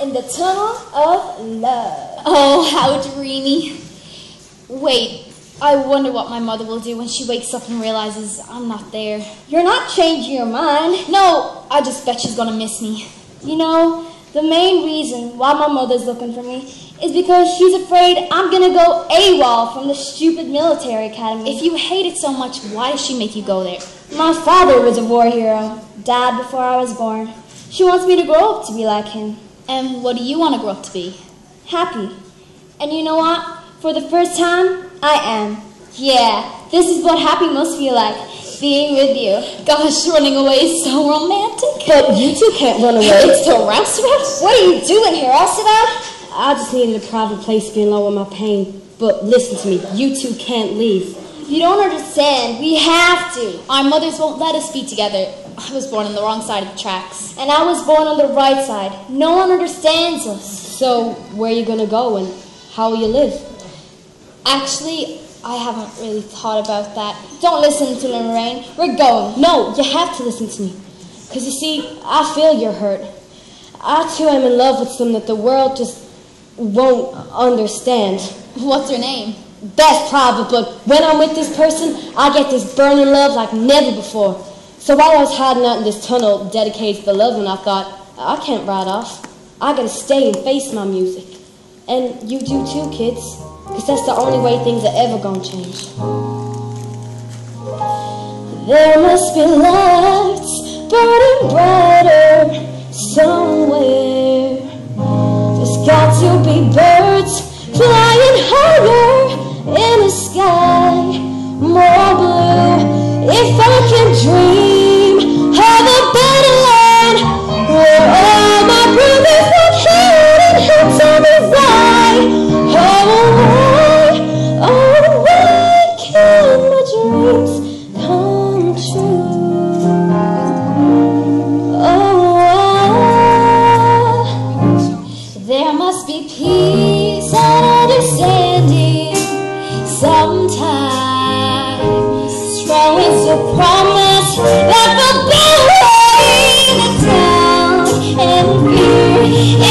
in the tunnel of love. Oh, how dreamy. Wait, I wonder what my mother will do when she wakes up and realizes I'm not there. You're not changing your mind. No, I just bet she's gonna miss me. You know, the main reason why my mother's looking for me is because she's afraid I'm gonna go AWOL from the stupid military academy. If you hate it so much, why does she make you go there? My father was a war hero, died before I was born. She wants me to grow up to be like him. And what do you want to grow up to be? Happy. And you know what? For the first time, I am. Yeah, this is what happy must feel like, being with you. Gosh, running away is so romantic. But you two can't run away. It's to Roosevelt. What are you doing here, Roosevelt? I just needed a private place to be alone with my pain. But listen to me, you two can't leave. You don't understand. We have to. Our mothers won't let us be together. I was born on the wrong side of the tracks. And I was born on the right side. No one understands us. So, where are you gonna go and how will you live? Actually, I haven't really thought about that. Don't listen to Lorraine. We're going. No, you have to listen to me. Because you see, I feel you're hurt. I too am in love with someone that the world just won't understand. What's her name? That's private, but when I'm with this person, I get this burning love like never before. So while I was hiding out in this tunnel dedicated to the loving, I thought, I can't ride off. I gotta stay and face my music. And you do too, kids. Because that's the only way things are ever gonna change. There must be lights burning brighter somewhere. There's got to be birds flying higher in the sky, more blue. If I can dream sometimes. Strong is the promise that will bury the doubt and fear.